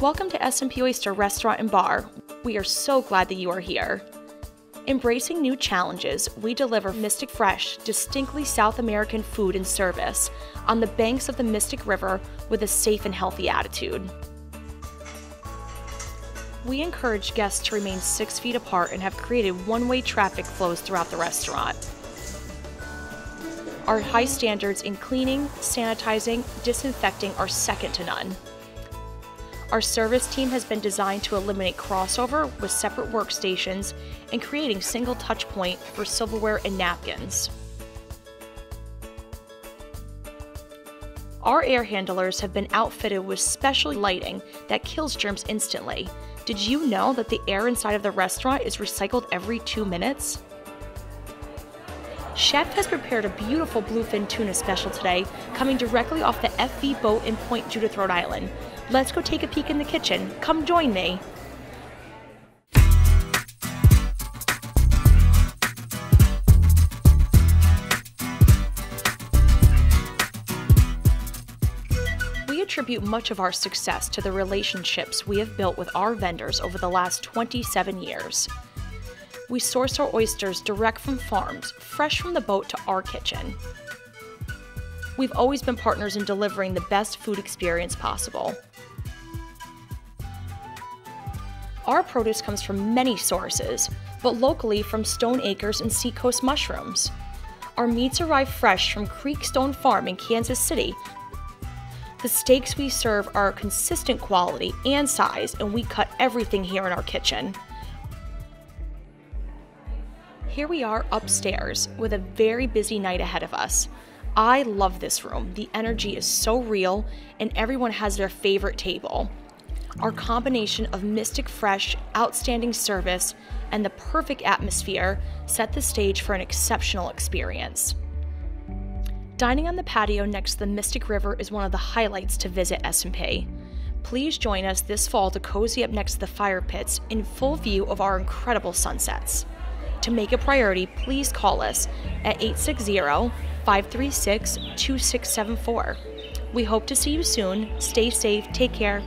Welcome to S&P Oyster Restaurant and Bar. We are so glad that you are here. Embracing new challenges, we deliver Mystic Fresh, distinctly South American food and service on the banks of the Mystic River with a safe and healthy attitude. We encourage guests to remain six feet apart and have created one way traffic flows throughout the restaurant. Our high standards in cleaning, sanitizing, disinfecting are second to none. Our service team has been designed to eliminate crossover with separate workstations and creating single touch point for silverware and napkins. Our air handlers have been outfitted with special lighting that kills germs instantly. Did you know that the air inside of the restaurant is recycled every two minutes? Chef has prepared a beautiful bluefin tuna special today, coming directly off the FV boat in Point Judith, Rhode Island. Let's go take a peek in the kitchen. Come join me. We attribute much of our success to the relationships we have built with our vendors over the last 27 years. We source our oysters direct from farms, fresh from the boat to our kitchen. We've always been partners in delivering the best food experience possible. Our produce comes from many sources, but locally from Stone Acres and Seacoast mushrooms. Our meats arrive fresh from Creekstone Farm in Kansas City. The steaks we serve are consistent quality and size, and we cut everything here in our kitchen. Here we are upstairs with a very busy night ahead of us. I love this room. The energy is so real, and everyone has their favorite table. Our combination of mystic fresh, outstanding service, and the perfect atmosphere set the stage for an exceptional experience. Dining on the patio next to the Mystic River is one of the highlights to visit S&P. Please join us this fall to cozy up next to the fire pits in full view of our incredible sunsets. To make a priority, please call us at 860 536 2674. We hope to see you soon. Stay safe, take care,